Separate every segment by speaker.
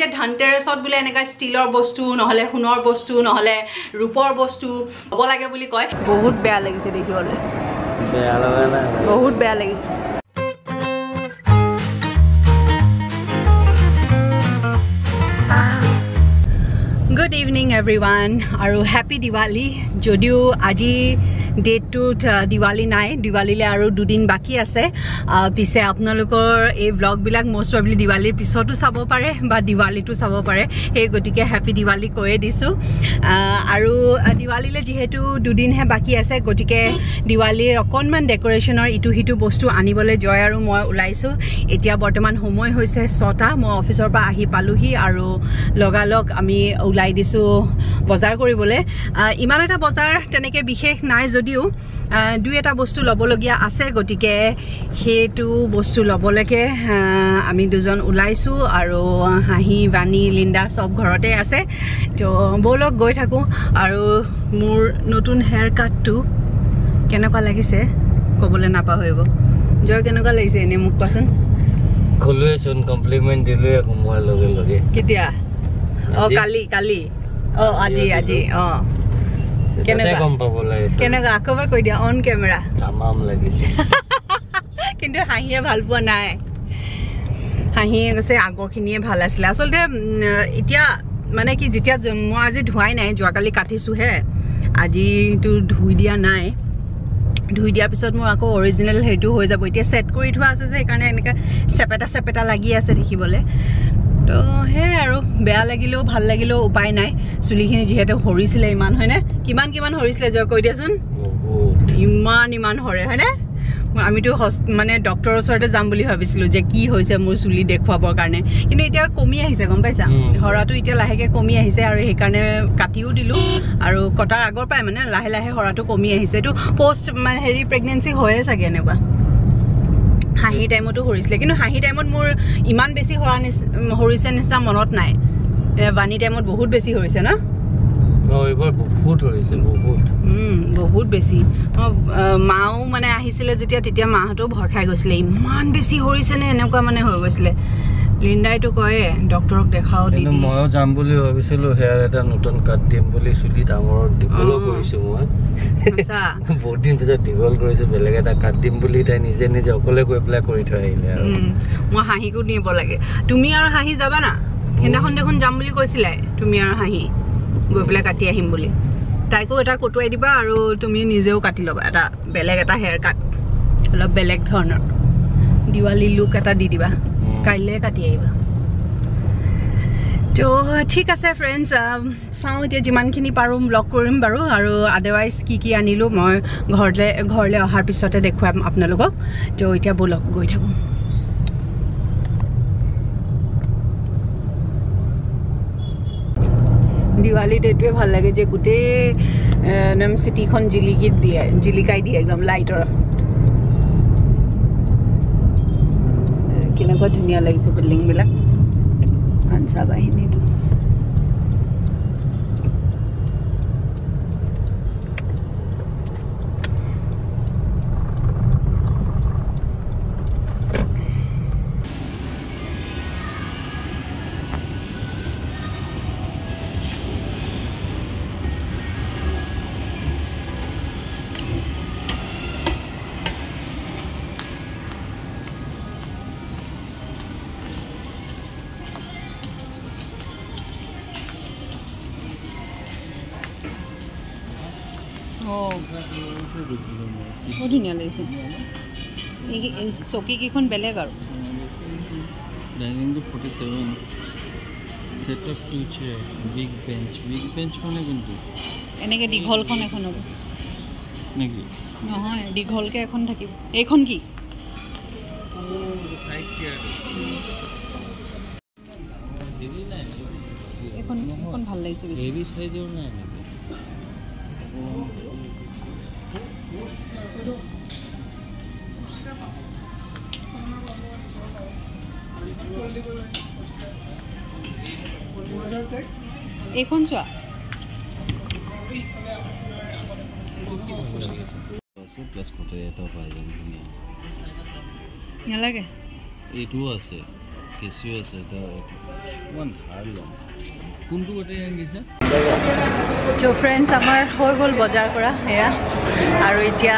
Speaker 1: যে ধনতেৰেছত বোলে এনেকুৱা ষ্টীলৰ বস্তু নহ'লে সোণৰ বস্তু নহ'লে ৰূপৰ বস্তু হ'ব লাগে বুলি কয়। বহুত বেয়া লাগিছে দেখিবলৈ। বহুত বেয়া লাগিছে। গুড ইভিনিং এভৰি ওৱান আৰু হেপী দিৱালী যদিও আজি ডেটটোত দিৱালী নাই দিৱালীলৈ আৰু দুদিন বাকী আছে। পিছে আপোনালোকৰ এই ব্লগবিলাক মষ্ট প্ৰবলি দিৱালীৰ পিছতো চাব পাৰে বা দিৱালীটো চাব পাৰে। সেই গতিকে হেপী দিৱালী কৈয়ে দিছোঁ। আৰু দিৱালীলৈ যিহেতু দুদিনহে বাকী আছে গতিকে দিৱালীৰ অকণমান ডেক'ৰেশ্যনৰ ইটো সিটো বস্তু আনিবলৈ জয় আৰু মই ওলাইছোঁ। এতিয়া বৰ্তমান সময় হৈছে ছটা মই অফিচৰ পৰা আহি পালোহি আৰু লগালগ আমি ওলাই দিছোঁ বজাৰ কৰিবলৈ। ইমান এটা বজাৰ তেনেকৈ বিশেষ নাই আহ, দুই এটা বস্তু ল'বলগীয়া আছে গতিকে সেইটো বস্তু ল'বলৈকে আমি দুজন ওলাইছোঁ আৰু হাঁহি বাণী লিণ্ডা চব ঘৰতে আছে। তো ব'লক গৈ থাকোঁ আৰু মোৰ নতুন হেয়াৰ কাটটো কেনেকুৱা লাগিছে ক'বলৈ নাপাহৰিব। জয় কেনেকুৱা লাগিছে এনেই মোক কোৱাচোন?
Speaker 2: ক'লোৱেচোন কমপ্লিমেণ্ট দিলোৱে আকৌ মই লগে লগে।
Speaker 1: কেতিয়া? অঁ? কালি কালি। অঁ আজি আজি। অঁ। কেনেকুৱা?
Speaker 2: গম পাব লাগিছে
Speaker 1: কেনেকুৱা? আকৌ এবাৰ কৈ দিয়া অন কেমেৰা
Speaker 2: তামাম লাগিছে
Speaker 1: কিন্তু হাঁহিয়ে ভাল পোৱা নাই। হাঁহিয়ে কৈছে আগৰখিনিয়ে ভাল আছিলে। আচলতে এতিয়া মানে কি যেতিয়া মই আজি ধোৱাই নাই যোৱাকালি কাটিছোঁহে। আজিতো ধুই দিয়া নাই। ধুই দিয়াৰ পিছত মোৰ আকৌ অৰিজিনেল হেৰিটো হৈ যাব। এতিয়া ছেট কৰি থোৱা আছে যে সেইকাৰণে এনেকৈ চেপেটা চেপেটা লাগি আছে দেখিবলৈ। তো সেয়াই আৰু বেয়া লাগিলেও ভাল লাগিলেও উপায় নাই। চুলিখিনি যিহেতু সৰিছিলে ইমান হয়নে? কিমান কিমান সৰিছিলে জয় কৈ দিয়াচোন? ইমান ইমান সৰে হয়নে? আমিতো মানে ডক্টৰৰ ওচৰতে যাম বুলি ভাবিছিলোঁ যে কি হৈছে মোৰ চুলি দেখুৱাবৰ কাৰণে। কিন্তু এতিয়া কমি আহিছে গম পাইছা। সৰাটো এতিয়া লাহেকৈ কমি আহিছে আৰু সেইকাৰণে কাটিও দিলোঁ। আৰু কটাৰ আগৰ পৰাই মানে লাহে লাহে সৰাটো কমি আহিছে। এইটো পষ্ট মানে হেৰি প্ৰেগনেঞ্চি হয়ে চাগে এনেকুৱা? হাঁহি টাইমতো সৰিছিলে। কিন্তু হাঁহি টাইমত মোৰ ইমান বেছি সৰা নিচ সৰিছে নিচিনা মনত নাই। বাণী টাইমত বহুত বেছি সৰিছে ন?
Speaker 2: বহুত
Speaker 1: বেছি। মাও মানে আহিছিলে যেতিয়া তেতিয়া মাহঁতেও ভয় খাই গৈছিলে ইমান বেছি সৰিছেনে এনেকুৱা মানে হৈ গৈছিলে। লিণ্ডাইতো কয়ে ডক্তৰক দেখাও দি
Speaker 2: ময়ো যাম বুলি ভাবিছিলো হেয়াৰ এটা নতুন কাট দিম বুলি চুলি ডাঙৰত দীঘলো। কৰিছো মই। বহুত দিন পিছত দীঘল কৰিছো বেলেগ এটা কাট দিম বুলি তাই নিজে নিজে অকলে গৈ পেলাই কৰি থৈ আহিলে আৰু।
Speaker 1: মই হাঁহিকো নিব লাগে। তুমি আৰু হাঁহি যাবা না? সেইদিনাখন দেখোন যাম বুলি কৈছিলে তুমি আৰু হাঁহি। গৈ পেলাই কাটি আহিম বুলি। তাইকো এটা কটুৱাই দিবা আৰু তুমি নিজেও কাটি ল'বা এটা বেলেগ এটা হেয়াৰ কাট অলপ বেলেগ ধৰণৰ। দিৱালী লুক এটা দি দিবা। কাইলৈ কাটি আহিবা। তো ঠিক আছে ফ্ৰেণ্ডছ চাওঁ এতিয়া যিমানখিনি পাৰোঁ ব্লগ কৰিম বাৰু আৰু আদাৰৱাইজ কি কি আনিলোঁ মই ঘৰলৈ ঘৰলৈ অহাৰ পিছতে দেখুৱাম আপোনালোকক। তো এতিয়া ব'লক গৈ থাকোঁ। দিৱালীত এইটোৱে ভাল লাগে যে গোটেই একদম চিটিখন জিলিকি দিয়ে জিলিকাই দিয়ে একদম লাইটৰ কেনেকুৱা ধুনীয়া লাগিছে বিল্ডিংবিলাক আনচা বাহিনীটো। বৰ ধুনীয়া লাগিছে। চকীকেইখন বেলেগ আৰু।
Speaker 2: ডাইনিংটো forty seven set up to chair big bench big bench মানে কোনটো?
Speaker 1: এনেকৈ দীঘলখন এখন হ'ব।
Speaker 2: নেকি?
Speaker 1: নহয় দীঘলকৈ এখন থাকিব। এইখন কি? এইখন ভাল লাগিছে বেছি।
Speaker 2: হেৰি চাইজৰ নাই নেকি?
Speaker 1: এইখন চোৱা? নালাগে।
Speaker 2: এইটোও আছে। কেঁচিও আছে অকণমান ল'ম কোনটো গোটেই আনিছে?
Speaker 1: চ' ফ্ৰেণ্ডছ আমাৰ হৈ গ'ল বজাৰ কৰা সেয়া আৰু এতিয়া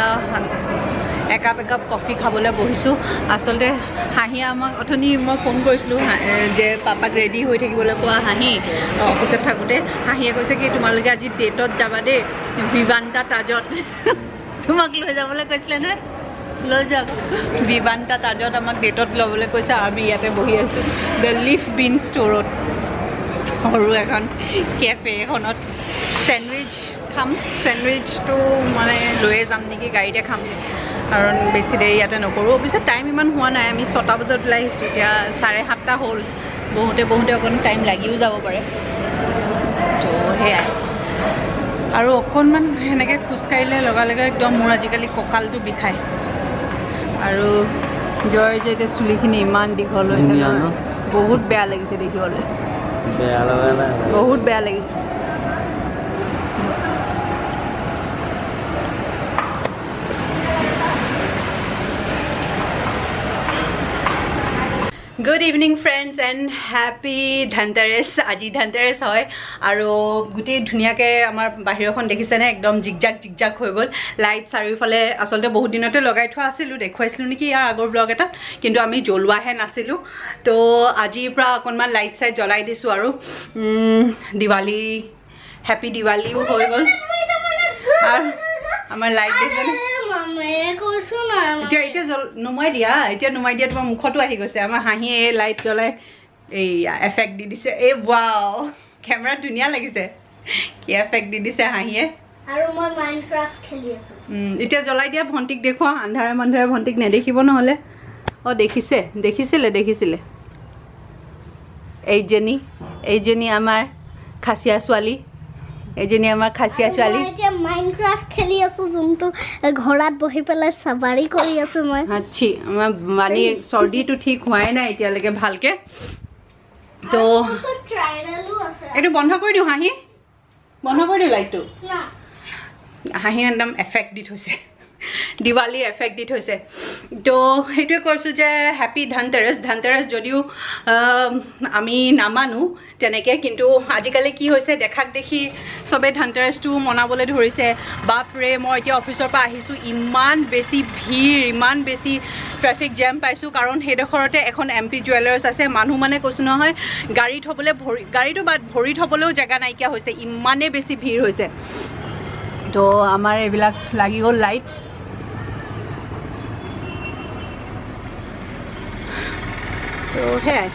Speaker 1: একাপ একাপ কফি খাবলৈ বহিছোঁ। আচলতে হাঁহিয়ে আমাক অথনি মই ফোন কৰিছিলোঁ যে পাপাক ৰেডি হৈ থাকিবলৈ কোৱা হাঁহি অফিচত থাকোঁতে। হাঁহিয়ে কৈছে কি তোমালোকে আজি ডেটত যাবা দেই বিবান্তা তাজত। তোমাক লৈ যাবলৈ কৈছিলে নে লৈ যাওক বিবান্তা তাজত আমাক ডেটত ল'বলৈ কৈছে আমি ইয়াতে বহি আছোঁ। দ্য লিফ বিন ষ্ট'ৰত সৰু এখন কেফে এখনত। চেণ্ডউইচ খাম। চেণ্ডউইচটো মানে লৈয়ে যাম নেকি গাড়ীতে খাম। কাৰণ বেছি দেৰি ইয়াতে নকৰোঁ। অৱশ্যে টাইম ইমান হোৱা নাই। আমি ছটা বজাত ওলাই আহিছোঁ। এতিয়া চাৰে সাতটা হ'ল। বহুতে বহুতে অকণ টাইম লাগিও যাব পাৰে। তো সেয়াই। আৰু অকণমান সেনেকৈ খোজকাঢ়িলে লগালগে একদম মোৰ আজিকালি কঁকালটো বিষায়। আৰু জয় যে এতিয়া চুলিখিনি ইমান দীঘল হৈছে। বহুত বেয়া লাগিছে দেখিবলৈ। বহুত বেয়া লাগিছে। Good evening friends and happy Dhanteras আজি ধনতেৰেছ হয়। আৰু গোটেই ধুনীয়াকৈ আমাৰ বাহিৰখন দেখিছেনে একদম জিকজাক জিকজাক হৈ গ'ল। লাইট চাৰিওফালে আচলতে বহুত দিনতে লগাই থোৱা আছিলোঁ দেখুৱাইছিলোঁ নেকি ইয়াৰ আগৰ ব্লগ এটাত। কিন্তু আমি জ্বলোৱাহে নাছিলোঁ। তো আজিৰ পৰা অকণমান লাইট চাইট জ্বলাই দিছোঁ আৰু। দিৱালী হেপী দিৱালীও হৈ গ'ল। আৰু আমাৰ লাইট দেখিছেনে এতিয়া এতিয়া নুমাই দিয়া এতিয়া নুমাই দিয়া তোমাৰ মুখতো আহি গৈছে আমাৰ হাঁহিয়ে এই লাইট জ্বলাই এইয়া এফেক্ট দি দিছে এই ৱাও কেমেৰাত ধুনীয়া লাগিছে কি এফেক্ট দি দিছে হাঁহিয়ে।
Speaker 3: আৰু মই মাইনক্ৰাফ্ট খেলি আছো।
Speaker 1: উম, এতিয়া জ্বলাই দিয়া ভণ্টিক দেখুৱা আন্ধাৰে মন্ধাৰে ভণ্টিক নেদেখিব নহ'লে। অঁ দেখিছে দেখিছিলে দেখিছিলে। এইজনী এইজনী আমাৰ খাচীয়া ছোৱালী। এইজনী আমাৰ খাচীয়া ছোৱালী।
Speaker 3: এতিয়া মাইনক্ৰাফ্ট খেলি আছো যোনটো ঘৰত বহি পেলাই চাবাৰী কৰি আছো মই।
Speaker 1: আচ্ছি আমাৰ মানি চৰ্দিটো ঠিক হোৱাই নাই এতিয়ালৈকে ভালকৈ। তো এইটো বন্ধ কৰি দিওঁ হাঁহি। বন্ধ কৰি দিওঁ লাইটটো
Speaker 3: না।
Speaker 1: হাঁহি একদম এফেক্ট দি থৈছে। দিৱালী এফেক্ট দি থৈছে। তো সেইটোৱে কৈছোঁ যে হেপী ধনতেৰেছ ধনতেৰেছ যদিও আমি নামানো তেনেকৈ কিন্তু আজিকালি কি হৈছে দেখাক দেখি চবে ধনতেৰেছটো মনাবলৈ ধৰিছে। বাপৰে মই এতিয়া অফিচৰ পৰা আহিছোঁ ইমান বেছি ভিৰ ইমান বেছি ট্ৰেফিক জেম পাইছোঁ কাৰণ সেইডোখৰতে এখন এম পি জুৱেলাৰ্ছ আছে মানুহ মানে কৈছোঁ নহয় গাড়ী থ'বলৈ ভৰি গাড়ীটো বাদ ভৰি থ'বলৈও জেগা নাইকিয়া হৈছে ইমানেই বেছি ভিৰ হৈছে। তো আমাৰ এইবিলাক লাগি গ'ল লাইট তো সেয়াই।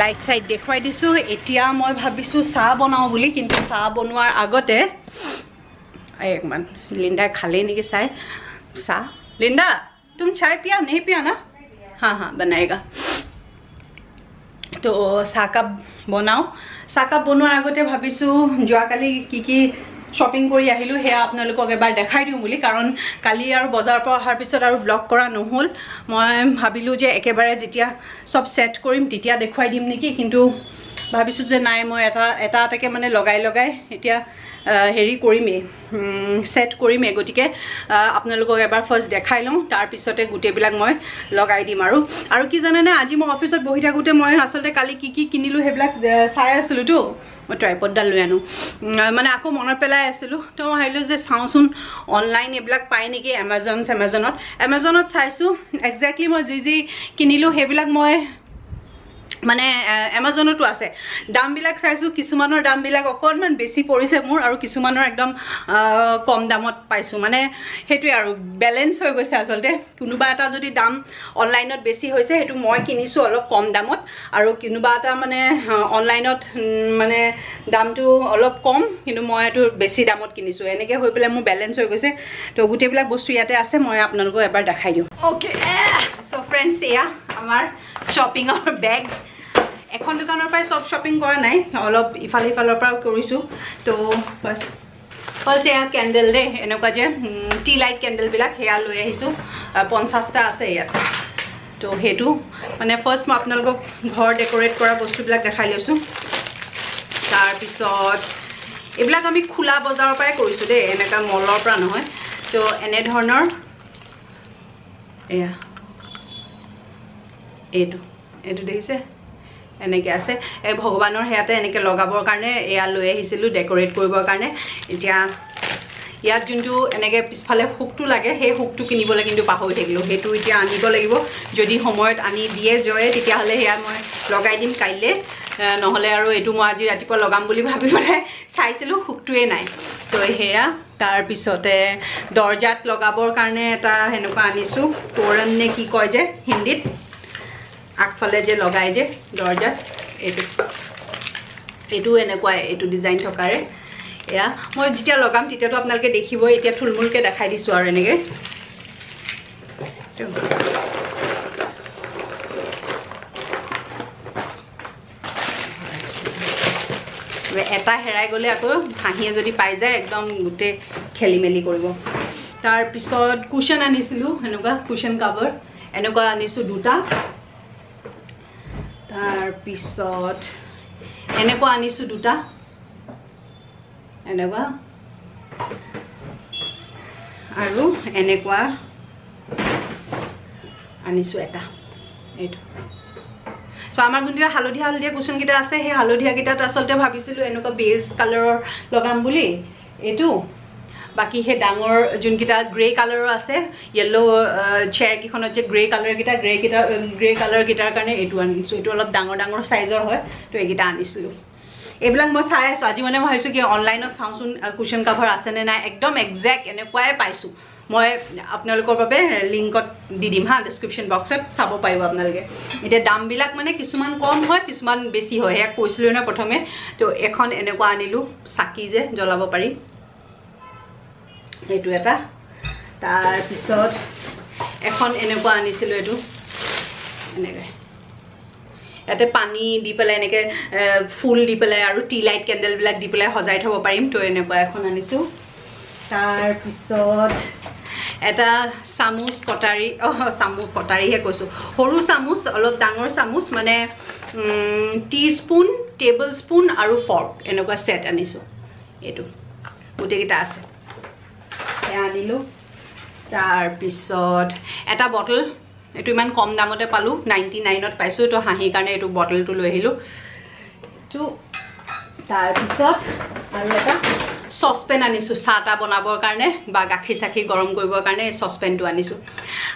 Speaker 1: লাইট চাইট দেখুৱাই দিছোঁ। এতিয়া মই ভাবিছোঁ চাহ বনাওঁ বুলি কিন্তু চাহ বনোৱাৰ আগতে এই অকণমান লিণ্ডাই খালেই নেকি চাই? চাহ? লিণ্ডা তুম চাই পিয়া নেহি পিয়া না? হা হা বনায়েগা তো চাহকাপ বনাওঁ। চাহকাপ বনোৱাৰ আগতে ভাবিছোঁ যোৱাকালি কি কি শ্বপিং কৰি আহিলোঁ সেয়া আপোনালোকক এবাৰ দেখাই দিওঁ বুলি। কাৰণ কালি আৰু বজাৰৰ পৰা অহাৰ পিছত আৰু ব্লগ কৰা নহ'ল। মই ভাবিলোঁ যে একেবাৰে যেতিয়া চব ছেট কৰিম তেতিয়া দেখুৱাই দিম নেকি কিন্তু ভাবিছোঁ যে নাই মই এটা এটা এটাকৈ মানে লগাই লগাই এতিয়া হেৰি কৰিমেই ছেট কৰিমেই। গতিকে আপোনালোকক এবাৰ ফাৰ্ষ্ট দেখাই লওঁ তাৰপিছতে গোটেইবিলাক মই লগাই দিম আৰু। আৰু কি জানেনে আজি মই অফিচত বহি থাকোঁতে মই আচলতে কালি কি কি কিনিলোঁ সেইবিলাক চাই আছিলোঁতো। মই ট্ৰাইপডডাল লৈ আনো। মানে আকৌ মনত পেলাই আছিলোঁ। তো মই ভাবিলোঁ যে চাওঁচোন অনলাইন এইবিলাক পায় নেকি এমাজন চেমাজনত এমাজনত চাইছোঁ একজেক্টলি মই যি যি কিনিলোঁ সেইবিলাক মই মানে এমাজনতো আছে। দামবিলাক চাইছোঁ কিছুমানৰ দামবিলাক অকণমান বেছি পৰিছে মোৰ আৰু কিছুমানৰ একদম কম দামত পাইছোঁ। মানে সেইটোৱে আৰু বেলেঞ্চ হৈ গৈছে আচলতে। কোনোবা এটা যদি দাম অনলাইনত বেছি হৈছে সেইটো মই কিনিছোঁ অলপ কম দামত। আৰু কোনোবা এটা মানে অনলাইনত মানে দামটো অলপ কম কিন্তু মই এইটো বেছি দামত কিনিছোঁ। এনেকৈ হৈ পেলাই মোৰ বেলেঞ্চ হৈ গৈছে। তো গোটেইবিলাক বস্তু ইয়াতে আছে মই আপোনালোকক এবাৰ দেখাই দিওঁ। অ'কে চ' ফ্ৰেণ্ডছ এয়া আমাৰ শ্বপিঙৰ বেগ এখন দোকানৰ পৰাই চব শ্বপিং কৰা নাই অলপ ইফালে সিফালৰ পৰাও কৰিছোঁ। তো ফাৰ্ষ্ট ফাৰ্ষ্ট এয়া কেণ্ডেল দেই এনেকুৱা যে টি লাইট কেণ্ডেলবিলাক সেয়া লৈ আহিছোঁ। আহ, পঞ্চাছটা আছে ইয়াত। তো সেইটো মানে ফাৰ্ষ্ট মই আপোনালোকক ঘৰ ডেক'ৰেট কৰা বস্তুবিলাক দেখাই লৈছোঁ। তাৰপিছত এইবিলাক আমি খোলা বজাৰৰ পৰাই কৰিছোঁ দেই এনেকুৱা মলৰ পৰা নহয়। তো এনেধৰণৰ এয়া এইটো এইটো দেখিছে? এনেকৈ আছে। এই ভগৱানৰ সেয়াতে এনেকৈ লগাবৰ কাৰণে এয়া লৈ আহিছিলোঁ ডেক'ৰেট কৰিবৰ কাৰণে। এতিয়া ইয়াত যোনটো এনেকৈ পিছফালে হুকটো লাগে সেই হুকটো কিনিবলৈ কিন্তু পাহৰি থাকিলোঁ। সেইটো এতিয়া আনিব লাগিব। যদি সময়ত আনি দিয়ে জয়ে তেতিয়াহ'লে সেয়া মই লগাই দিম কাইলৈ। নহ'লে আৰু এইটো মই আজি ৰাতিপুৱা লগাম বুলি ভাবি পেলাই চাইছিলোঁ হুকটোৱে নাই। তো সেয়া তাৰপিছতে দৰ্জাত লগাবৰ কাৰণে এটা সেনেকুৱা আনিছোঁ। তোৰণ নে কি কয় যে হিন্দীত। আগফালে যে লগাই যে দৰ্জাত এইটো। এইটো এনেকুৱাই এইটো ডিজাইন থকাৰে। এয়া মই যেতিয়া লগাম তেতিয়াতো আপোনালোকে দেখিবই এতিয়া থুলমূলকৈ দেখাই দিছোঁ আৰু এনেকৈ। এটা হেৰাই গ'লে আকৌ হাঁহিয়ে যদি পাই যায় একদম গোটেই খেলি মেলি কৰিব। তাৰপিছত কুশ্যন আনিছিলোঁ এনেকুৱা কুশ্যন কাভাৰ। এনেকুৱা আনিছোঁ দুটা। তাৰপিছত এনেকুৱা আনিছোঁ দুটা এনেকুৱা আৰু এনেকুৱা আনিছোঁ এটা এইটো চ' আমাৰ যোনকেইটা হালধীয়া হালধীয়া কুচনকেইটা আছে সেই হালধীয়াকেইটাত আচলতে ভাবিছিলোঁ এনেকুৱা বেজ কালাৰৰ লগাম বুলি এইটো বাকী সেই ডাঙৰ যোনকেইটা গ্ৰে কালাৰৰ আছে য়েল্ল' চেয়াৰকেইখনত যে গ্ৰে কালাৰকেইটা গ্ৰেকেইটা গ্ৰে কালাৰকেইটাৰ কাৰণে এইটো আনিছোঁ। এইটো অলপ ডাঙৰ ডাঙৰ চাইজৰ হয় তো এইকেইটা আনিছিলোঁ। এইবিলাক মই চাই আছোঁ। আজি মানে মই ভাবিছোঁ কি অনলাইনত চাওঁচোন কুশ্যন কাভাৰ আছেনে নাই। একদম একজেক্ট এনেকুৱাই পাইছোঁ। মই আপোনালোকৰ বাবে লিংকত দি দিম হা ডেছক্ৰিপশ্যন বক্সত চাব পাৰিব আপোনালোকে। এতিয়া দামবিলাক মানে কিছুমান কম হয় কিছুমান বেছি হয়। সেয়া কৈছিলোঁ নহয় প্ৰথমে। তো এখন এনেকুৱা আনিলোঁ চাকি যে জ্বলাব পাৰি। এইটো এটা। তাৰপিছত এখন এনেকুৱা আনিছিলোঁ এইটো। এনেকৈ। ইয়াতে পানী দি পেলাই এনেকৈ ফুল দি পেলাই আৰু টি লাইট কেণ্ডেলবিলাক দি পেলাই সজাই থ'ব পাৰিম। তো এনেকুৱা এখন আনিছোঁ। তাৰপিছত এটা চামুচ কটাৰী অঁ চামুচ কটাৰীহে কৈছোঁ। সৰু চামুচ অলপ ডাঙৰ চামুচ মানে টি স্পুন টেবল স্পুন আৰু ফৰ্ক এনেকুৱা ছেট আনিছোঁ। এইটো। গোটেইকেইটা আছে। আনিলোঁ তাৰপিছত এটা বটল এইটো ইমান কম দামতে পালোঁ নাইণ্টি নাইনত পাইছোঁ এইটো হাঁহিৰ কাৰণে এইটো বটলটো লৈ আহিলোঁ। এইটো তাৰপিছত আৰু এটা চচপেন আনিছোঁ চাহ তাহ বনাবৰ কাৰণে বা গাখীৰ চাখীৰ গৰম কৰিবৰ কাৰণে চচপেনটো আনিছোঁ।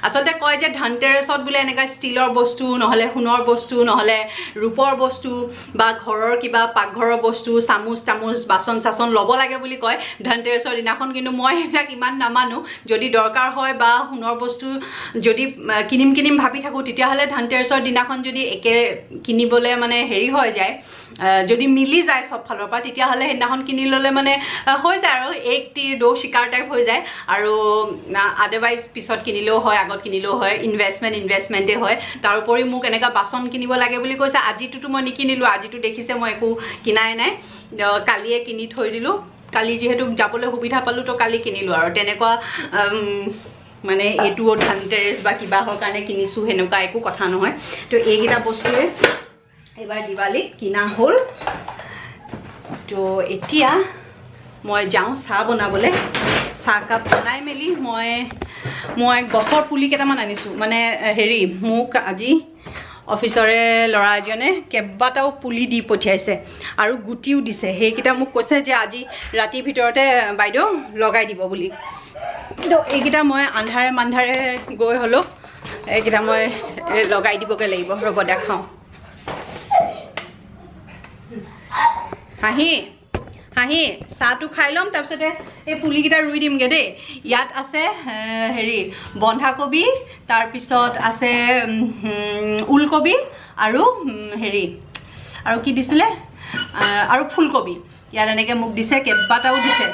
Speaker 1: আচলতে কয় যে ধনতেৰেছত বোলে এনেকুৱা ষ্টীলৰ বস্তু নহ'লে সোণৰ বস্তু নহ'লে ৰূপৰ বস্তু বা ঘৰৰ কিবা পাকঘৰৰ বস্তু চামুচ তামুচ বাচন চাচন ল'ব লাগে বুলি কয় ধনতেৰেছৰ দিনাখন। কিন্তু মই সেইবিলাক ইমান নামানো। যদি দৰকাৰ হয় বা সোণৰ বস্তু যদি কিনিম কিনিম ভাবি থাকোঁ তেতিয়াহ'লে ধনতেৰেছৰ দিনাখন যদি একে কিনিবলৈ মানে হেৰি হৈ যায় যদি মিলি যায় চব ফালৰ পৰা তেতিয়াহ'লে সেইদিনাখন কিনি ল'লে মানে হৈ যায় আৰু এক টিৰ দৌ চিকাৰ টাইপ হৈ যায়। আৰু আদাৰৱাইজ পিছত কিনিলেও হয় আগত কিনিলেও হয় ইনভেষ্টমেণ্ট ইনভেষ্টমেণ্টেই হয়। তাৰোপৰি মোক এনেকুৱা বাচন কিনিব লাগে বুলি কৈছে আজিটোতো মই নিকিনিলোঁ আজিতো দেখিছে মই একো কিনাই নাই। কালিয়ে কিনি থৈ দিলোঁ। কালি যিহেতু যাবলৈ সুবিধা পালোঁ তো কালি কিনিলোঁ আৰু। তেনেকুৱা মানে এইটো ধনতেৰেছ বা কিবাহৰ কাৰণে কিনিছোঁ সেনেকুৱা একো কথা নহয়। তো এইকেইটা বস্তুৱে এইবাৰ দিৱালীত কিনা হ'ল। তো এতিয়া মই যাওঁ চাহ বনাবলৈ। চাহকাপ বনাই মেলি মই মই গছৰ পুলি কেইটামান আনিছোঁ। মানে হেৰি মোক আজি অফিচৰে ল'ৰা এজনে কেইবাটাও পুলি দি পঠিয়াইছে আৰু গুটিও দিছে। সেইকেইটা মোক কৈছে যে আজি ৰাতিৰ ভিতৰতে বাইদেউ লগাই দিব বুলি। কিন্তু এইকেইটা মই আন্ধাৰে মান্ধাৰে গৈ হ'লেও এইকেইটা মই লগাই দিবগৈ লাগিব। ৰ'ব দেখাওঁ। হাঁহি হাঁহি চাহটো খাই ল'ম তাৰপিছতে এই পুলিকেইটা ৰুই দিমগৈ দেই। ইয়াত আছে হেৰি বন্ধাকবি তাৰপিছত আছে ওলকবি আৰু হেৰি আৰু কি দিছিলে? আৰু ফুলকবি। ইয়াত এনেকৈ মোক দিছে কেইবাটাও দিছে।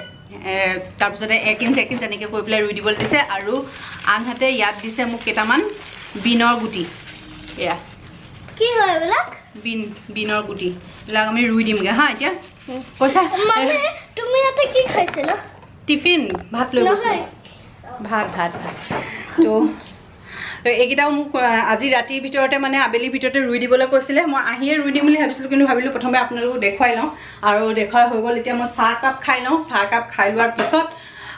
Speaker 1: তাৰপিছতে এক ইঞ্চ এক ইঞ্চ এনেকৈ কৰি পেলাই ৰুই দিবলৈ দিছে। আৰু আনহাতে ইয়াত দিছে মোক কেইটামান বিনৰ গুটি। এয়া।
Speaker 3: কি হয় এইবিলাক?
Speaker 1: বিন বিনৰ গুটি। এইবিলাক আমি ৰুই দিমগৈ হা এতিয়া। কৈছা?
Speaker 3: মানে তুমি ইয়াতে কি খাইছিলা
Speaker 1: টিফিন ভাত লৈ গৈছোঁ।
Speaker 3: নহয়।
Speaker 1: ভাত ভাত ভাত। তো এইকেইটাও মোক আজি ৰাতিৰ ভিতৰতে মানে আবেলিৰ ভিতৰতে ৰুই দিবলৈ কৈছিলে। মই আহিয়ে ৰুই দিম বুলি ভাবিছিলোঁ কিন্তু ভাবিলোঁ প্ৰথমে আপোনালোকক দেখুৱাই লওঁ। আৰু দেখুৱাই হৈ গ'ল এতিয়া মই চাহকাপ খাই লওঁ। চাহকাপ খাই লোৱাৰ পিছত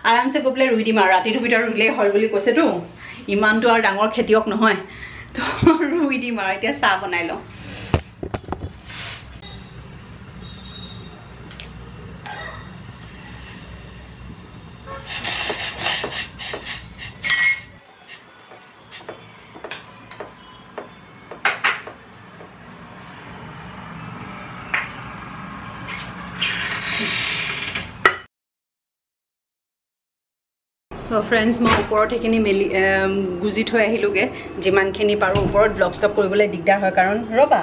Speaker 1: আৰামছে গৈ পেলাই ৰুই দিম আৰু। ৰাতিটোৰ ভিতৰত ৰুলেই হ'ল বুলি কৈছেতো। ইমানটো আৰু ডাঙৰ খেতিয়ক নহয়। তো ৰুই দিম আৰু এতিয়া চাহ বনাই লওঁ। চ' ফ্ৰেণ্ডছ মই ওপৰত সেইখিনি মেলি গুজি থৈ আহিলোগৈ। যিমানখিনি পাৰোঁ ওপৰত ব্লগ ষ্টপ কৰিবলৈ দিগদাৰ হয়। কাৰণ ৰ'বা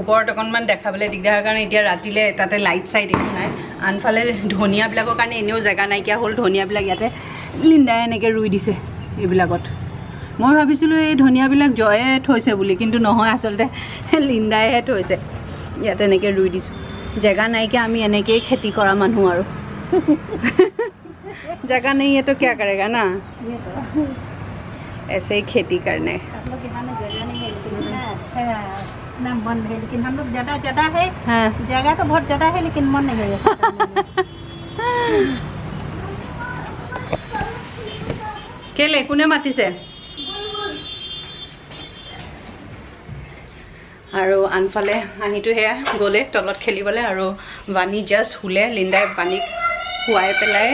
Speaker 1: ওপৰত অকণমান দেখাবলৈ দিগদাৰ হয়। কাৰণ এতিয়া ৰাতিলৈ তাতে লাইট চাইট একো নাই। আনফালে ধনিয়াবিলাকৰ কাৰণে এনেও জেগা নাইকিয়া হ'ল। ধনিয়াবিলাক ইয়াতে লিণ্ডাই এনেকৈ ৰুই দিছে এইবিলাকত। মই ভাবিছিলোঁ এই ধনিয়াবিলাক জয়ে থৈছে বুলি কিন্তু নহয় আচলতে লিণ্ডাইহে থৈছে। ইয়াত এনেকৈ ৰুই দিছোঁ। জেগা নাইকিয়া আমি এনেকৈয়ে খেতি কৰা মানুহ আৰু। जगह नहीं है तो क्या करेगा ना
Speaker 3: ये तो
Speaker 1: ऐसे ही खेती करने
Speaker 3: आप लोग यहाँ में जगह नहीं है लेकिन इतना अच्छा इतना मन है लेकिन हम लोग ज़्यादा ज़्यादा है
Speaker 1: हाँ
Speaker 3: जगह तो बहुत ज़्यादा है लेकिन मन नहीं है ऐसा करने में।
Speaker 1: কেলে কোনে মাতিছে আৰু আনফালে হাঁহিটো সেয়া গ'লে তলত খেলিবলৈ আৰু বাণী জাষ্ট শুলে লিণ্ডাই বাণীক শুৱাই পেলাই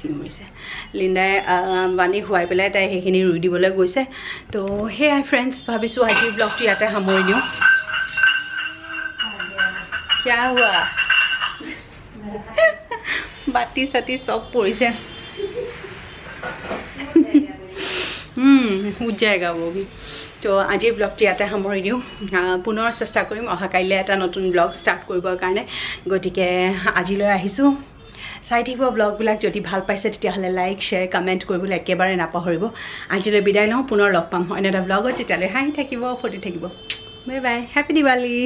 Speaker 1: চিমৰিছে লিণ্ডাই আহ, বাণীক শুৱাই পেলাই তাই সেইখিনি ৰুই দিবলৈ গৈছে। তো সেয়াই ফ্ৰেণ্ডছ ভাবিছোঁ আজিৰ ব্লগটো ইয়াতে সামৰি দিওঁ। কিয়া হোৱা? বাতি চাতি চব পৰিছে। वो भी তো আজিৰ ব্লগটো ইয়াতে সামৰি দিওঁ। পুনৰ চেষ্টা কৰিম। অহা কাইলৈ এটা নতুন ব্লগ ষ্টাৰ্ট কৰিবৰ কাৰণে। গতিকে আজিলৈ আহিছোঁ। চাই থাকিব ব্লগবিলাক যদি ভাল পাইছে তেতিয়াহ'লে লাইক শ্বেয়াৰ কমেণ্ট কৰিবলৈ একেবাৰে নাপাহৰিব। আজিলৈ বিদায় লওঁ পুনৰ লগ পাম। অন্য এটা ব্লগত তেতিয়ালৈ হাঁহি থাকিব ফূৰ্তি থাকিব। Bye bye happy Diwali